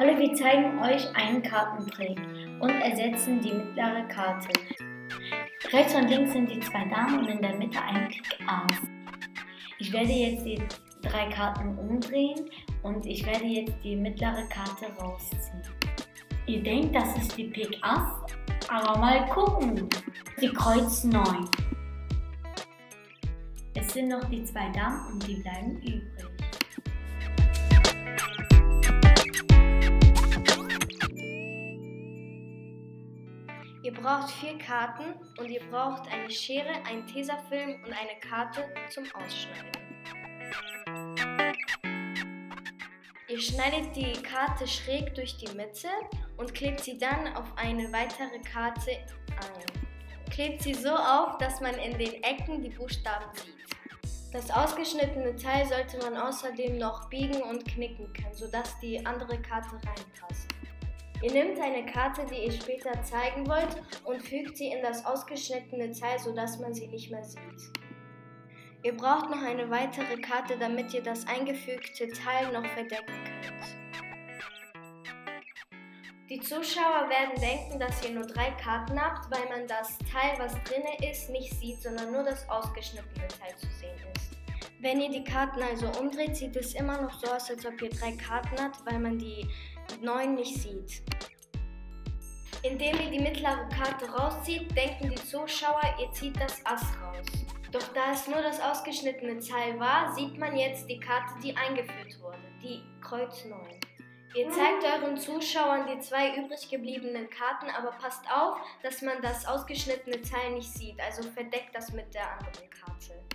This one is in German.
Hallo, wir zeigen euch einen Kartentrick und ersetzen die mittlere Karte. Rechts und links sind die zwei Damen und in der Mitte ein Pik Ass. Ich werde jetzt die drei Karten umdrehen und ich werde jetzt die mittlere Karte rausziehen. Ihr denkt, das ist die Pik Ass, aber mal gucken. Die Kreuz 9. Es sind noch die zwei Damen und die bleiben übrig. Ihr braucht vier Karten und ihr braucht eine Schere, einen Tesafilm und eine Karte zum Ausschneiden. Ihr schneidet die Karte schräg durch die Mitte und klebt sie dann auf eine weitere Karte ein. Klebt sie so auf, dass man in den Ecken die Buchstaben sieht. Das ausgeschnittene Teil sollte man außerdem noch biegen und knicken können, sodass die andere Karte reinpasst. Ihr nehmt eine Karte, die ihr später zeigen wollt, und fügt sie in das ausgeschnittene Teil, sodass man sie nicht mehr sieht. Ihr braucht noch eine weitere Karte, damit ihr das eingefügte Teil noch verdecken könnt. Die Zuschauer werden denken, dass ihr nur drei Karten habt, weil man das Teil, was drinne ist, nicht sieht, sondern nur das ausgeschnittene Teil zu sehen ist. Wenn ihr die Karten also umdreht, sieht es immer noch so aus, als ob ihr drei Karten habt, weil man die 9 nicht sieht. Indem ihr die mittlere Karte rauszieht, denken die Zuschauer, ihr zieht das Ass raus. Doch da es nur das ausgeschnittene Teil war, sieht man jetzt die Karte, die eingeführt wurde, die Kreuz 9. Ihr zeigt euren Zuschauern die zwei übrig gebliebenen Karten, aber passt auf, dass man das ausgeschnittene Teil nicht sieht, also verdeckt das mit der anderen Karte.